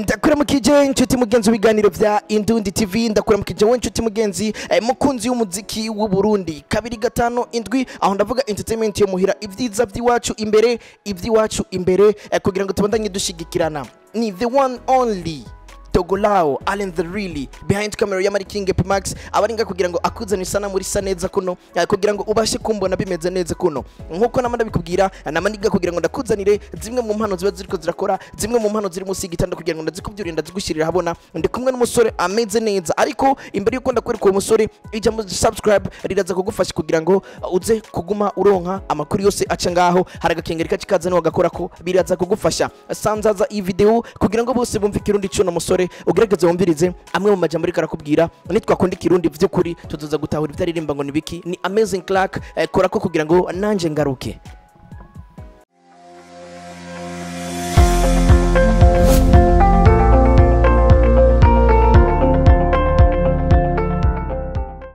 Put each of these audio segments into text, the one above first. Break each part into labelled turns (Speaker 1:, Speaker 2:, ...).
Speaker 1: ndakuramukije inshuti mugenzi w'ibiganiro vya indundi tv ndakuramukije we inshuti mugenzi eh, mukunzi w'umuziki w'u Burundi kabiri gatano indwi aho ndavuga entertainment yo muhira. Ibyiza by'iwacu imbere iby'iwacu imbere eh, kugira ngo tubandanye dushigikirana. Ni the one only Togolao Allen the really behind camera ya marikinge Max abaringa kugira ngo akuzane sana muri sa neza kuno eh, kugira ngo ubashe kumbona bimeze neza kuno. Nkuko namanda bikubwira namaniga kugira ngo ndakuzanire zimwe mu mpano ziba ziriko zirakora zimwe mu mpano ziri munsi y'igitanda kugira ngo ndazikubyurire ndazigushyirira habona ndi kumwe n'umusore ameze neza. Ariko imbere yuko ndakwereka uwo musore ijambo subscribe riraza kugufasha kugira ngo uze kuguma uronka amakuru yose aca ngaho. Hari agakengeri kaci kaza niho gakora ko biraza kugufasha. Sanzaza iyi video kugira ngo bose bumve ikirundi cy'uno musore ugerageze wumvirize amwe mu majambo ariko arakubwira nitwakunda ikirundi by'ukuri tuzoza gutahura ibyo aririmba ngo ni biki? Ni amazing clark eh, kora ko kugira ngo nanje ngaruke.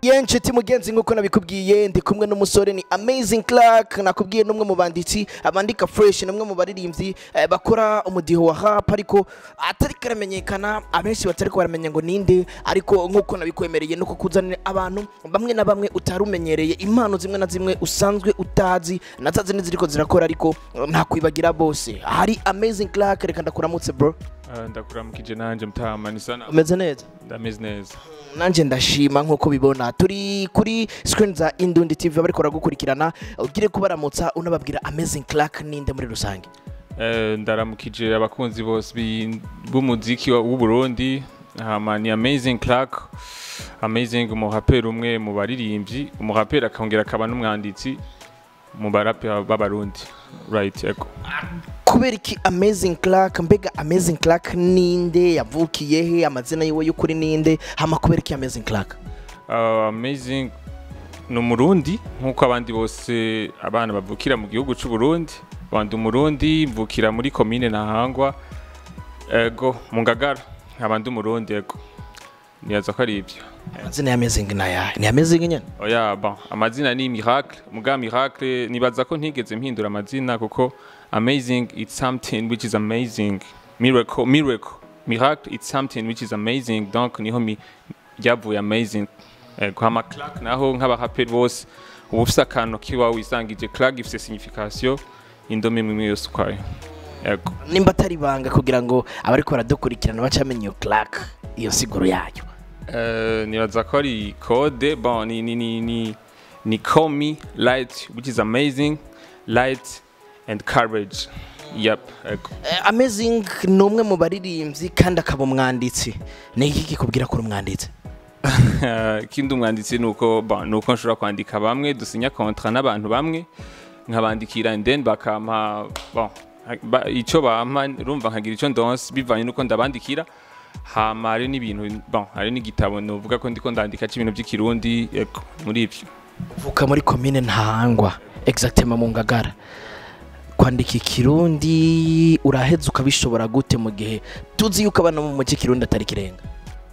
Speaker 1: Ye nshuti mugenzi nk'uko nabikubwiye ndi kumwe n'umusore ni amazing clark nakubwiye n'umwe mu banditsi abandika fresh n'umwe mu baririmbyi eh, bakora umudiho wa rap. Ariko atari karamenyekana abenshi batari baramenya ngo ninde. Ariko nk'uko nabikwemereye nuko kuzanira abantu bamwe na bamwe utarumenyereye impano zimwe na zimwe usanzwe utazi na za zindi ziriko zirakora ariko eh, ntakwibagira bose. Hari amazing clark reka ndakuramutse bro.
Speaker 2: Ndakuramukije nanje mtama ni sana.
Speaker 1: Umeze neza?
Speaker 2: Ndameze neza.
Speaker 1: Nanjye ndashima nk'uko bibona turi kuri screen za indundi tv bariko baragukurikirana ugire kubaramutsa unababwira amazing clark ninde muri rusange.
Speaker 2: Eh, ndaramukije abakunzi bose b'umuziki wa- w'u Burundi. Hama ni amazing clark. Amazing umuraperi umwe mu baririmbyi. Umuraperi akongera akaba n'umwanditsi. Mu baraperi b'abarundi right ego
Speaker 1: kubera iki amazing clark mbega amazing clark ninde yavukiye he? Amazina yiwe y'ukuri ninde? Hama kubera iki amazing clark
Speaker 2: Ah, amazing ni umurundi nk'uko abandi bose abana bavukira mu gihugu cy'u Burundi. Wandi umurundi mvukira muri komine ntahangwa. Ego mu ngagara nkaba ndi umurundi ego. Nibaza ko ari ibyo.
Speaker 1: Amazina ya amazing ni ayahe ni amazing nyine
Speaker 2: oya bon amazina ni miracle. Muga miracle nibaza ko ntigeze mpindura amazina kuko amazing it's something which is amazing. Miracle miracle. Miracle it's something which is amazing. Donc ni ho mi ryavuye amazing. Ego hama clark naho nk'abaraperi bose uba ufise akantu kiba wisangije clark ifise signification. Indome imwe yose ukwayo.
Speaker 1: Nimba atari ibanga kugira ngo abariko baradukurikirana bacamenye iyo clark iyo siguro yayo.
Speaker 2: Euh, nibaza ko ari code ni ni ni ni me light which is amazing light and courage. Yep ego.
Speaker 1: Eh, amazing ni umwe mu baririmbyi kandi akaba umwanditsi ni iki kikubwira ko uri umwanditsi
Speaker 2: ikindi umwanditsi ni uko nshobora kwandika bamwe dusinya kontra n'abantu bamwe nkabandikira and then bakampa icyo bampa urumva nkagira icyo ndonse bivanye n'uko ndabandikira. Hama hari n'ibintu bon hari n'igitabo nuvuga ko ndiko ndandika c'ibintu by'ikirundi muri ivyo
Speaker 1: uvuka muri komine ntahangwa exactement mu ngagara. Kwandika ikirundi uraheza ukabishobora gute mu gihe tuzi yuko abana mu mugi kirundi atari kirenga?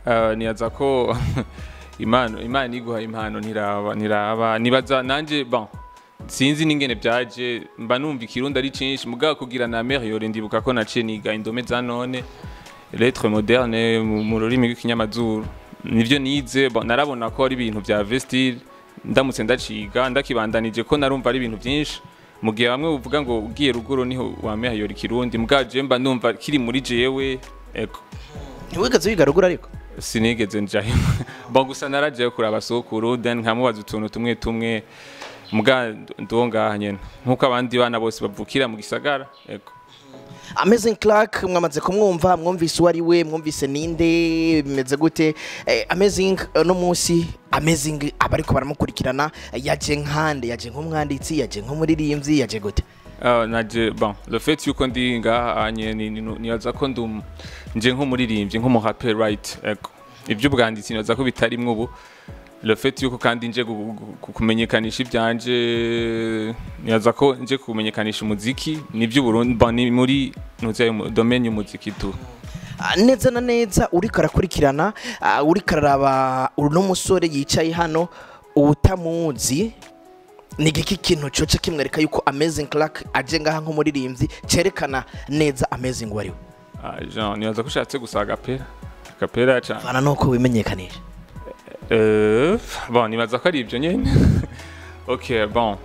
Speaker 2: Uh, nibaza ko impano imana iguha impano ntiraba ntiraba nibaza nanje bon sinzi n'ingene byaje mba numva ikirundi ari cinshi mugabo kugira na meriore ndibuka ko naciye niga indome za none. Lettre moderne mu rurimi rw'ikinyamazuru. Nivyo nize bon, narabona ko ari ibintu vya vestile ndamutse ndaciga ndakibandanije ko narumva ari ibintu vyinshi. Mu gihe bamwe uvuga ngo ugiye ruguru ni ho wamehayora ikirundi mugabo je mba numva kiri muri jewe ego
Speaker 1: ntiwigeze wiga ruguru ariko?
Speaker 2: Sinigeze njayo. Bon gusa naragiye kuraba sokuru then nkamubaza utuntu tumwe tumwe. Ngaha nyene. Nkuko abandi bana bose bavukira mu gisagara ego
Speaker 1: amazing clark mwamaze kumwumva mwumvise uwo ari we mwumvise ninde bimeze gute. Eh, amazing no munsi amazing abariko baramukurikirana yaje nkande yaje nk'umwanditsi yaje nk'umuririmbyi yaje gute?
Speaker 2: Uh, naje bon le fait yuko ndi ngaha ni- nibaza ko nje nk'umuririmbyi right ego ivy'ubwanditsi nibaza ko bitarimwo ubu. Fait yuko kandi nje kumenyekanisha ivyanje nibaza ko nje kumenyekanisha umuziki ni muri domaine y'umuziki tu.
Speaker 1: Ah, neza na neza uriko arakurikirana ah, uriko araraba uno musore yicaye hano utamuzi ni igiki kintu coca kimwereka yuko amazing clark aje ngaha nk'umuririmbyi cerekana neza amazing uwo ari we?
Speaker 2: Ah, nibaza ko ushatse gusa agapera agapera cyane
Speaker 1: bana nuko wimenyekanisha.
Speaker 2: Euh, bon nibaza ko ari ibyo nyine ok bon.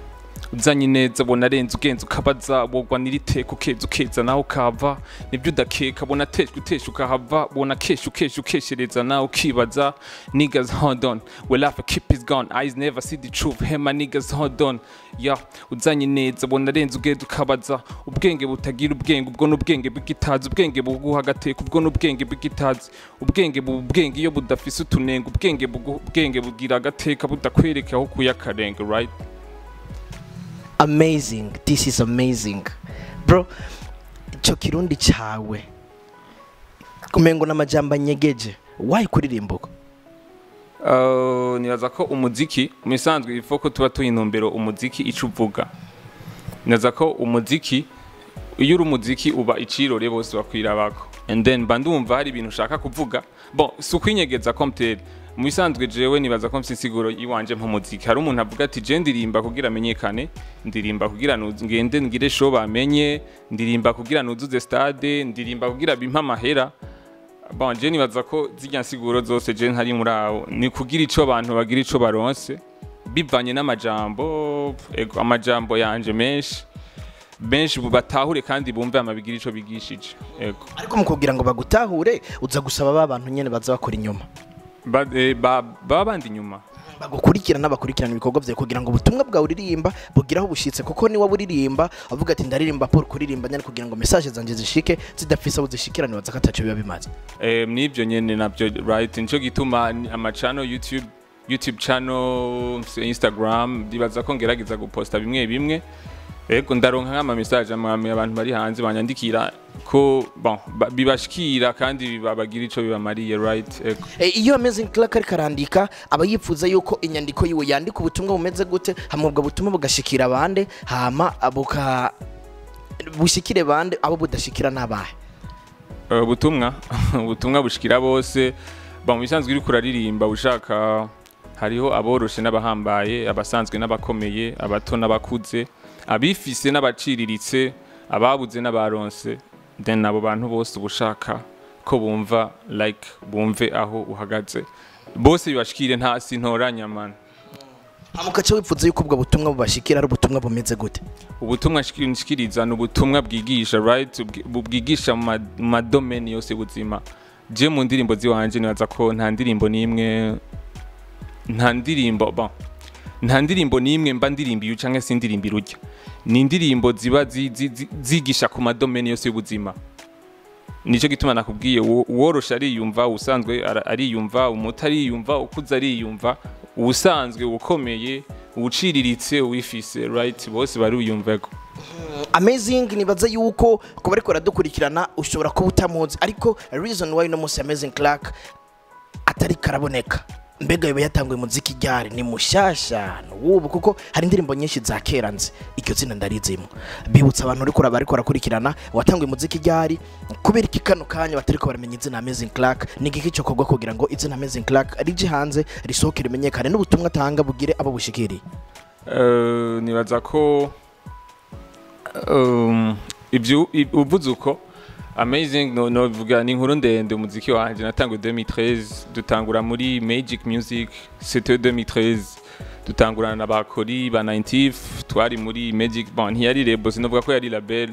Speaker 2: Uzanye neza bona arenze ugenza ukabaza wogwa n'iriteka ukeza ukeza nawe ukava ni byo udakeka bona ateshwa utesha ukahava bona kesha ukesha ukeshereza nawe ukibaza. Niggas hold on. Well after keep is gone. Eyes never see the truth. Hema niggas hold on. Ya uzanye neza bona arenze ugenza ukabaza. Ubwenge butagira ubwenge ubwo n'ubwenge bw'igitazi. Ubwenge buguha agateka ubwo n'ubwenge bw'igitazi. Ubwenge bu ubwenge iyo budafise utunenga ubwenge ubwenge bugira agateka budakwereka aho kuyakarenga right?
Speaker 1: Amazing. This is amazing. Bro icyo kirundi cyawe. Kumengo n'amajambo anyegeje. Wayi kuririmba uko
Speaker 2: Uh, nibaza ko umuziki mu bisanzwe ifo ko tuba tuha intumbero umuziki ico uvuga. Nibaza ko umuziki iyo uri umuziki uba icirore bose bakwirabako. And then mba ndumva hari ibintu ushaka kuvuga. Bon si ukwinyegeza komtere mu bisanzwe jewe nibaza ko insiguro iwanje nk'umuziki hari umuntu avuga ati je ndirimba kugira amenyekane ndirimba kugira ngende ngire show bamenye ndirimba kugira nuzuze stade ndirimba kugira bimpe amahera. Bon nibaza ko zirya nsiguro zose je ntari muri aho ni kugira ico abantu bagira ico baronse bivanye n'amajambo amajambo yanje menshi benshi batahure kandi bumve amabigira ico bigishije
Speaker 1: ariko mu kugira ngo bagutahure uza gusaba ba bantu nyene baza bakora inyuma.
Speaker 2: Baba bandi inyuma
Speaker 1: bagukurikirana bakurikirana ibikorwa byawe kugira ngo ubutumwa bwawe uririmba bugiraho bushitse kuko niwe uririmba avuga ati ndaririmba paul kuririmba nyine kugira ngo mesaje zanjye zishike zidafise aho zishikirane nibaza ko ataco biba bimaze.
Speaker 2: Eh, nivyo nyene navyo right nico gituma amacano youtube youtube channel instagram ndibaza ko ngerageza guposta bimwe bimwe ego ndaronka nk'ama message amwe abantu bari hanze banyandikira ko bon ba- bibashikira kandi babagira ico bibamariye right? Ego
Speaker 1: e, iyo amazing clark ariko arandika aba yifuza yuko inyandiko yiwe yandika ubutumwa bumeze gute hama ubwo butumwa bugashikira bande hama buka bushikire bande abo budashikira n'abahe
Speaker 2: Eh, ubutumwa ubutumwa bushikira bose ba mu bisanzwe uri kuraririmba ushaka hariho aboroshe n'abahambaye abasanzwe n'abakomeye abato n'abakuze abifise n'abaciriritse ababuze n'abaronse then abo bantu bose uba ushaka ko bumva like bumve aho uhagaze. Bose bibashikire nta sintoranya man
Speaker 1: hama ukaca wifuza yuko ubwo butumwa bubashikira ari ubutumwa bumeze gute?
Speaker 2: Ubutumwa nshiki- nshikiriza ni ubutumwa bwigisha right? Bwigisha mu ma- mu madomeni yose y'ubuzima. Je mu ndirimbo ziwanje nibaza ko nta ndirimbo n'imwe nta ndirimbo bon. Nta ndirimbo n'imwe mba ndirimbiye uyu canke sindirimbi urya ni indirimbo ziba zi- zi- zi- zigisha ku madomeni yose y'ubuzima. Nicyo gituma nakubwiye uwo- uworoshe ariyumva usanzwe ariyumva umuto ariyumva ukuze ariyumva uwusanzwe ukomeye uwuciriritse uwifise right? Bose bariyumveko
Speaker 1: amazing nibaza yuko kuba ariko baradukurikirana ushobora kuba utamuzi. Ariko reason why uno munsi amazing clark atari karaboneka. Mbega yoba yatanguye muziki ryari? Ni mushasha n'ubu kuko hari indirimbo nyinshi za kera nzi. Iryo zina ndarizimo bibutsa abantu uriko uraba ariko barakurikirana watanguye muziki ryari? Kubera iki kano kanya batariko baramenya izina amazing clark ni igiki cyo kogwa kugira ngo izina amazing clark rije hanze risohoke rimenyekane? N'ubutumwa atanga bugire abo bushikiriye
Speaker 2: Eh, nibaza ko uvuze uko amazing. No novuga ni inkuru ndende. Umuziki wanje natanguye 2013 dutangura muri magic music. C'était 2013 dutangurana na bakori ba 90 twari muri magic bon ntiyari label. Sinovuga ko yari label.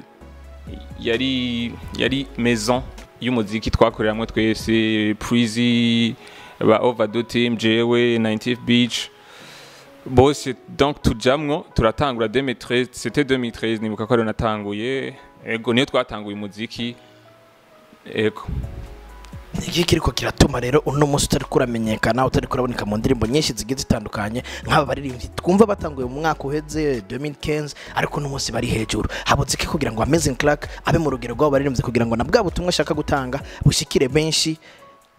Speaker 2: Yari yari maison y'umuziki twakoreramwo twese. Prizy ba Overdose Team jewe 90 Beach. Bose donc tujamwo turatangura 2013 c'était 2013 nibuka ko ariho natanguye. Ego niyo twatanguye umuziki. Ego
Speaker 1: iki kiriko kiratuma rero uno munsi utari kuramenyekana utari kuraboneka mu ndirimbo nyinshi zigiye zitandukanye nk'aba baririmbyi. Twumva batanguye mu mwaka uheze 2015 ariko uno munsi bari hejuru. Habutse iki kugira ngo amazing clark abe mu rugero rw'abo baririmbyi kugira ngo na bwa butumwa ashaka gutanga bushikire benshi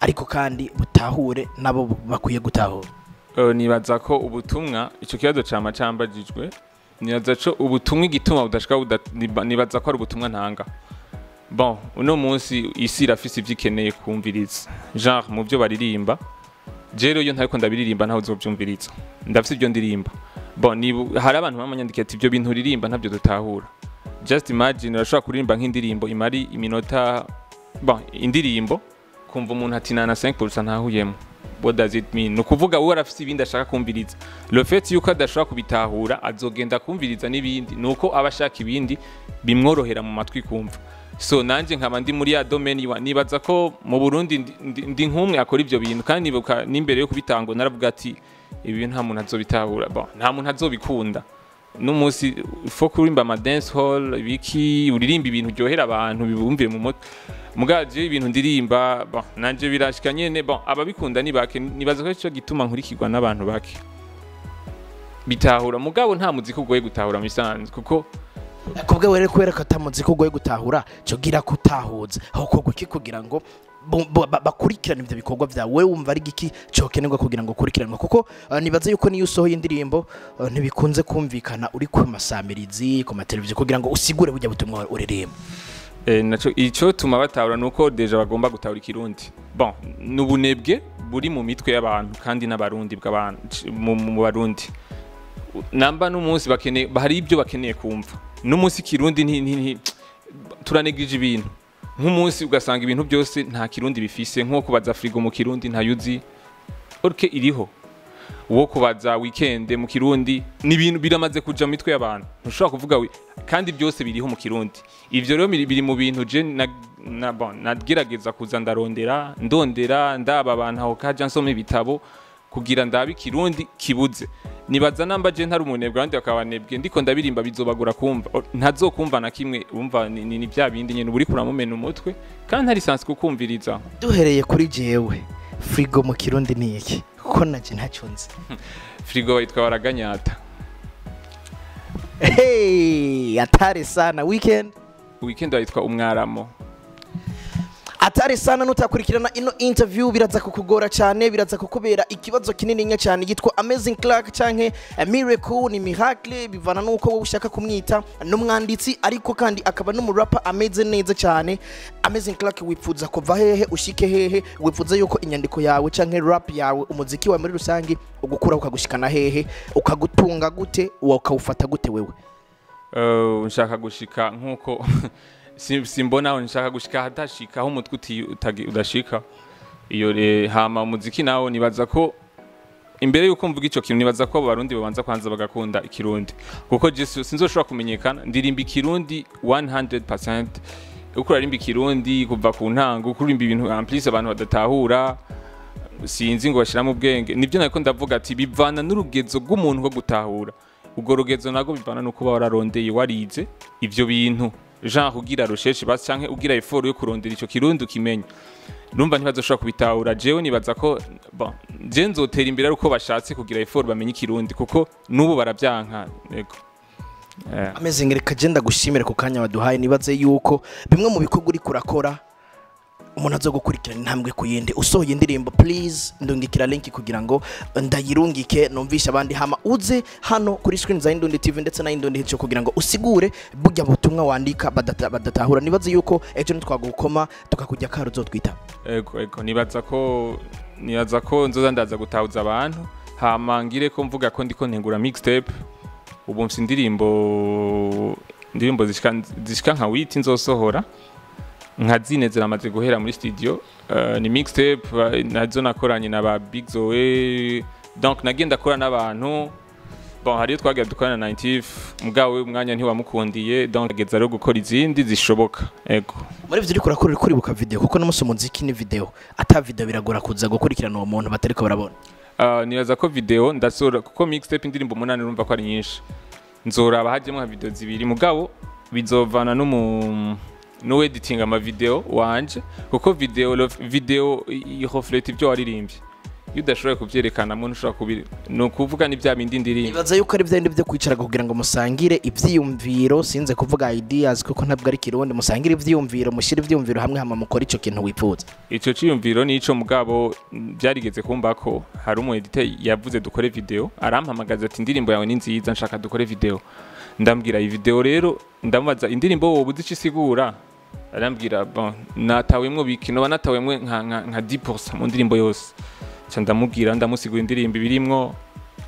Speaker 1: ariko kandi butahure nabo bakwiye gutahura.
Speaker 2: Nibaza ko ubutumwa ico kibazo cama cambajijwe nibaza ko ubutumwa igituma budashika buda- niba- nibaza ko ari ubutumwa ntanga. Bon uno munsi isi irafise ivyo ikeneye kumviriza. Genre mu byo baririmba rero iyo ntariko ndabiririmba ntawe uzovyumviriza. Ndafise ibyo ndirimba. Bon hari abantu bamanyandikiye ati ibyo bintu uririmba ntabyo dutahura. Just imagine urashobora kuririmba nk'indirimbo imari iminota bon indirimbo kumva umuntu ati nana 5% ntahuyemo. What does it mean? Ni ukuvuga we arafise ibindi ashaka kumviriza. Le fait yuko adashobora kubitahura azogenda kumviriza n'ibindi. Ni uko aba ashaka ibindi bimworohera mu matwi kumva. So nanjye nkaba ndi muri ya domaine iwa nibaza ko mu Burundi ndi- nk'umwe akora ibyo bintu kandi n'imbere yo kubitanga naravuga ati ibi nta muntu azobitahura bon nta muntu azobikunda. N'umunsi fo kurimba ama dance hall ibiki uririmba ibintu byohera abantu bibumvire mu mutwe. Mugaje ibintu ndirimba birashika nyene bon ababikunda ni bake nibaza ko ico gituma nkurikirwa n'abantu bake. Bitahura mugabo nta muziki ugoye gutahura mu bisanzwe kuko
Speaker 1: kubwe were kubera ko atamuzi ko ugoye gutahura cyo gira kutahuza kogwa iki kugira ngo bakurikirane ivyo bikorwa vyawe. Wewe wumva ari giki cokenerwa kugira ngo ukurikiranwe? Kuko uh, nibaza yuko niyo usohoye indirimbo uh, ntibikunze kumvikana uri ku masamirizi ku mateleviziyo kugira ngo usigure burya butumwa uririmba
Speaker 2: Eh, ico tuma batahura nuko deja bagomba gutahura ikirundi. Bon nubunebwe buri mu mitwe y'abantu kandi n'abarundi mu barundi. Namba n'umunsi hari ibyo bakeneye kumva. N'umunsi kirundi turanegije ibintu. Nk'umunsi ugasanga ibintu byose nta kirundi bifise. Nko kubaza frigo mu kirundi ntayuzi orke iriho. Uwo kubaza weekend mu kirundi ni ibintu biramaze kuja mu mitwe y'abantu. Ntushobora kuvuga we kandi byose biriho mu kirundi. Ivyo rero biri mu bintu je nagerageza kuza ndarondera ndondera ndaba abantu aho kaja nsoma ibitabo. Kugira ndabe ikirundi kibuze. Nibaza namba je ntari umunebwe abandi bakabanebwe ndiko ndabirimba bizobagura kumva. Ntazokumva na kimwe umva ni, ni, bya bindi nyene uri kuramumena umutwe kandi hari sansi kukumviriza.
Speaker 1: Duhereye kuri jewe. Frigo mu kirundi ni iki? Kuko naje ntacyo nzi.
Speaker 2: Frigo bayitwa baraganyata.
Speaker 1: Hey, atari sana. Weekend?
Speaker 2: Weekend bayitwa umwaramo.
Speaker 1: Atari sana nutakurikirana ino interview biraza kukugora cyane biraza kukubera ikibazo kinini nya cyane yitwa amazing clark canke eh, miracle ni miracle bivana nuko wowe ushaka kumwita n'umwanditsi ariko kandi akaba n'umurapa ameze neza cyane. Amazing clark wipfuza kuva hehe ushike hehe wipfuza yuko inyandiko yawe canke rap yawe umuziki wawe muri rusange ugukura ukagushikana hehe ukagutunga gute ukawufata gute wewe?
Speaker 2: Nshaka gushika nk'uko simbona aho nshaka gushika hadashika aho umutwe udashika. Iyo re- hama umuziki nawo nibaza ko imbere yuko mvuga ico kintu nibaza ko abo barundi babanza kwanza bagakunda ikirundi. Kuko je si- sinzoshobora kumenyekana ndirimba ikirundi 100% uko urarimba ikirundi kuva ku ntango uko urimba ibintu en plus abantu badatahura sinzi ngo bashiramo ubwenge. Nibyo nariko ndavuga ati bivana n'urugezo rw'umuntu rwo gutahura. Ubwo rugezo nabwo bivana nuko uba wararondeye warize ivyo bintu. Genre ugira recherche basi canke ugira effort yo kurondera ico kirundi ukimenya numva ntibazoshobora kubitahura. Jewe nibaza ko je nzotera imbere ari uko bashatse kugira effort bamenye ikirundi kuko n'ubu baravyanka yego. Eh.
Speaker 1: amazing reka je ndagushimire ku kanya waduhaye. Nibaze yuko bimwe mu bikorwa uri kurakora umuntu azogukurikirana intambwe ku yindi. Usohoye indirimbo please ndungikira link kugira ngo ndayirungike numvishe abandi hama uze hano kuri screen za Indundi TV ndetse na Indundi Show kugira ngo usigure burya butumwa wandika badata- badatahura. Nibaze yuko ejo nitwagukoma tukakujya karo uzotwita
Speaker 2: ego ego. Nibaza ko nibaza ko nzoza ndaza gutahuza abantu hama ngire ko mvuga ko ndiko ntegura mixtape. Ubu mfite indirimbo indirimbo zishika nka witi nzosohora. Nka zine ziramaze guhera muri studio uh, ni mixtape uh, na zo nakoranye na ba Big Zoe donc nagenda akora n'abantu. Bon hariyo twagiye dukorana na 90 mugabo we umwanya ntiwamukundiye donc ageza rero gukora izindi zishoboka. Ego.
Speaker 1: Muri ivyo uriko urakora uri kuribuka video kuko n'umunsi umuziki ni video. Ata video biragora kuza gukurikirana uwo muntu batariko barabona.
Speaker 2: Uh, ko video ndasura kuko mixtape indirimbo umunani urumva ko ari nyinshi. Nzoraba hajyemo nka video zibiri. Mugabo bizovana n'umu no editing ama video wanje kuko video video ireflete ibyo waririmbye. Iyo udashoboye kubyerekanamo ntushobora kubiri ni ukuvuga ni bya bindi ndirimba
Speaker 1: nibaza yuko ari bya byo kwicara kugira ngo musangire ivyiyumviro sinze kuvuga ideas kuko ntabwo ari kirundi musangire ivyiyumviro mushyire ivyiyumviro hamwe hama mukore ico kintu wifuza
Speaker 2: ico ciyumviro nico mugabo byarigeze kumva ko hari umu editor yavuze dukore video arampamagaza ati indirimbo yawe ni nziza nshaka dukore video. Ndambwira iyi video rero ndamubaza indirimbo wowe uzi ico isigura? Arambwira bon natawemwo bikino banatawemwe nka nka, nka 10% mu ndirimbo yose. Cha ndamubwira ndamusigura indirimbo ibirimwo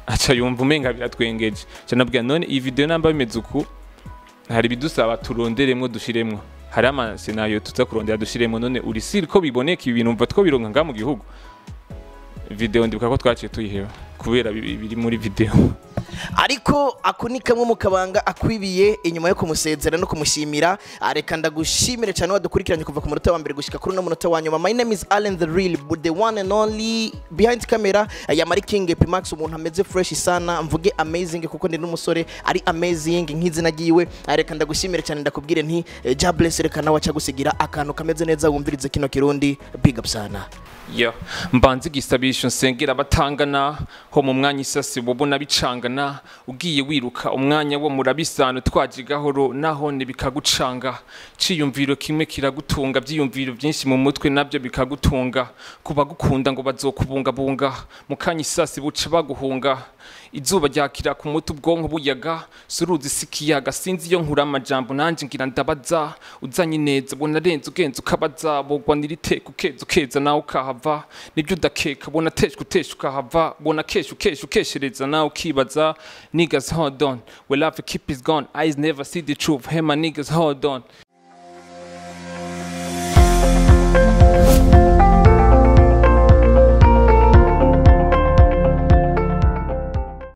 Speaker 2: aca yumva umenga biratwengeje cha nabwira none iyi video namba bimeze uku? Hari bidusaba turonderemwo dushiremwo. Hari ama scenario tuza kurondera dushiremwo. None uri siriko biboneka ibintu umva mva two bironka nga mu gihugu. Video ndibuka ko twaciye tuyiheba kubera biri muri video
Speaker 1: ariko ako ni kamwe mu kabanga akwibiye inyuma yo kumusezera no kumushimira reka ndagushimire cyane wadukurikiranye kuva ku munota wa mbere gushyika kuri uno munota wa nyuma. My name is Allen the real but the one and only behind camera eh, ya Mari King Epimax umuntu ameze fresh sana mvuge amazing kuko ndi n'umusore ari amazing nk'izina ryiwe. Ah, reka ndagushimire cyane ndakubwire nti eh, ja bless reka nawe aca gusigira akantu kameze neza wumvirize kino kirundi big up sana.
Speaker 2: Yo. Mbanze igisabisho nsengera abatangana ho mu mwanya isasi wabona bicangana ugiye wiruka umwanya wo murabisano twaje gahoro nahone bikagucanga ciyumviro kimwe kiragutunga byiyumviro byinshi mu mutwe na byo bikagutunga. Kubagukunda ngo bazokubungabunga. Mu kanya isasi buca baguhunga. Izuba ryakira ku muti ubwonko buyaga suruzi si ikiyaga sinzi iyo nkura amajambo nanjye ngira ndabaza uzanye neza bona arenze ugenza ukabaza bogwanira iteka ukeza ukeza nawe ukahava ni byo udakeka bona ateshwa utesha ukahava bona kesha ukesha ukeshereza nawe ukibaza niggas hold on well love keep is gone eyes never see the truth hey my niggas hold on.